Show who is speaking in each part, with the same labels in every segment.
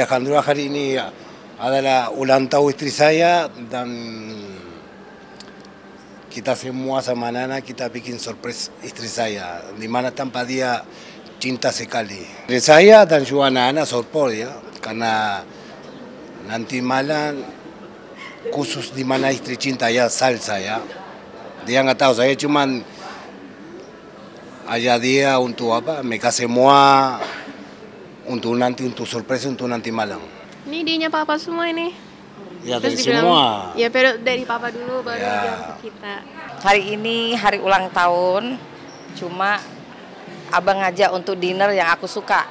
Speaker 1: alhamdulillah hari ini adalah ulang tahun istri saya dan kita semua anak kita bikin surprise istri saya di mana tanpa dia cinta sekali. Istri saya dan juga anak-anak ya karena nanti malam khusus di mana istri cinta ya salsa ya. Dia nggak tahu saya cuman aja dia untuk apa mereka semua untuk nanti untuk surprise untuk nanti malam.
Speaker 2: Ini idenya papa semua ini.
Speaker 1: Ya dari
Speaker 2: Terus dibilang,
Speaker 1: semua.
Speaker 2: Ya, pero dari papa dulu baru
Speaker 1: Ya.
Speaker 2: ke kita.
Speaker 3: Hari ini hari ulang tahun, cuma abang ngajak untuk dinner yang aku suka.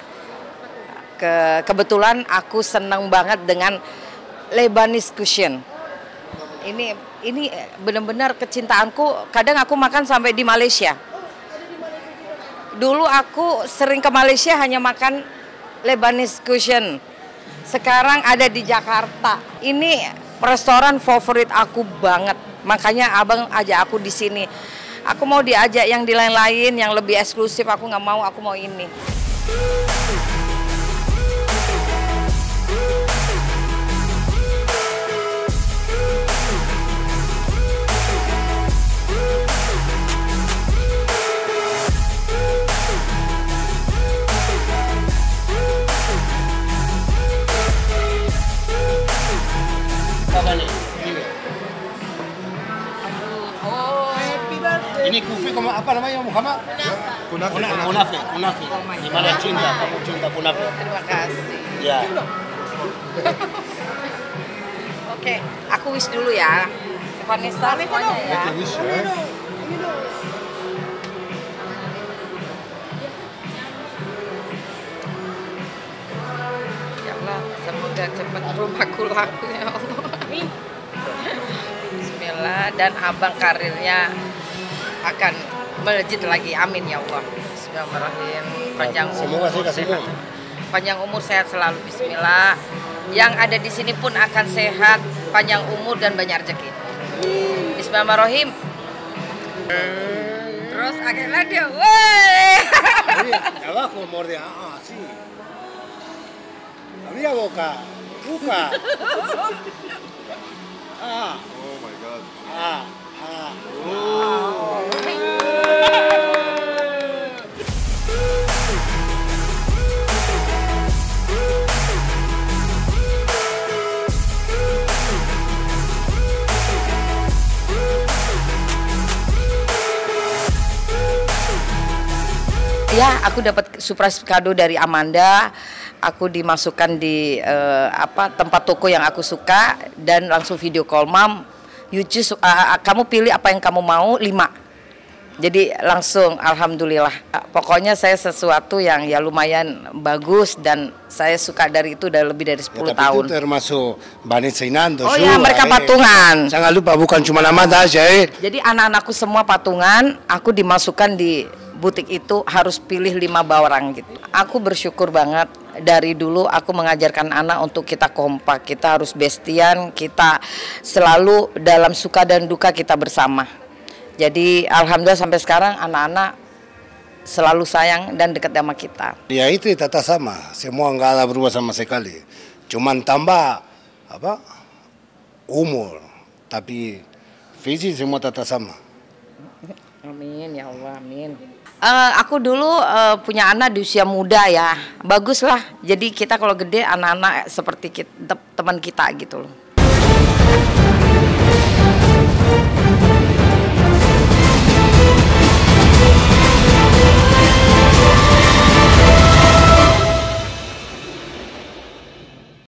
Speaker 3: Ke, kebetulan aku senang banget dengan Lebanese cuisine. Ini ini benar-benar kecintaanku. Kadang aku makan sampai di Malaysia. Dulu aku sering ke Malaysia hanya makan Lebanese cuisine. Sekarang ada di Jakarta. Ini restoran favorit aku banget. Makanya abang ajak aku di sini. Aku mau diajak yang di lain-lain, yang lebih eksklusif. Aku nggak mau, aku mau ini.
Speaker 1: Ini kufi como apa namanya Muhammad? Kunafe. Kunafe, kunafe. Gimana cinta? Kamu cinta kunafe?
Speaker 3: Terima kasih.
Speaker 1: Ya.
Speaker 3: Oke, aku wish dulu ya. Vanessa semuanya ya. Ya Allah, semoga cepat rumahku laku ya Allah. Bismillah dan abang karirnya akan melejit lagi. Amin ya Allah. Bismillahirrahmanirrahim. Panjang umur, sehat. Panjang umur sehat selalu. Bismillah. Yang ada di sini pun akan sehat, panjang umur dan banyak rezeki. Bismillahirrahmanirrahim. Terus akhirnya dia, woi.
Speaker 1: Abajo morde. Ah, sí. Abría boca. Boca. Ah.
Speaker 3: Ya, aku dapat surprise kado dari Amanda. Aku dimasukkan di eh, apa tempat toko yang aku suka dan langsung video call mam. You choose, uh, uh, kamu pilih apa yang kamu mau lima. Jadi langsung alhamdulillah. Pokoknya saya sesuatu yang ya lumayan bagus dan saya suka dari itu udah lebih dari 10
Speaker 1: Ya, tapi
Speaker 3: tahun.
Speaker 1: itu termasuk Vanessa y Nando.
Speaker 3: Oh ya, mereka
Speaker 1: eh.
Speaker 3: patungan.
Speaker 1: Jangan lupa bukan cuma nama aja eh.
Speaker 3: Jadi anak-anakku semua patungan, aku dimasukkan di butik itu harus pilih lima barang gitu. Aku bersyukur banget dari dulu aku mengajarkan anak untuk kita kompak, kita harus bestian, kita selalu dalam suka dan duka kita bersama. Jadi alhamdulillah sampai sekarang anak-anak selalu sayang dan dekat sama kita.
Speaker 1: Ya itu tetap sama, semua nggak ada berubah sama sekali. Cuman tambah apa umur, tapi fisik semua tetap sama.
Speaker 3: Amin ya Allah, amin. Eh, aku dulu eh, punya anak di usia muda ya, bagus lah. Jadi kita kalau gede anak-anak seperti kita, teman kita gitu loh.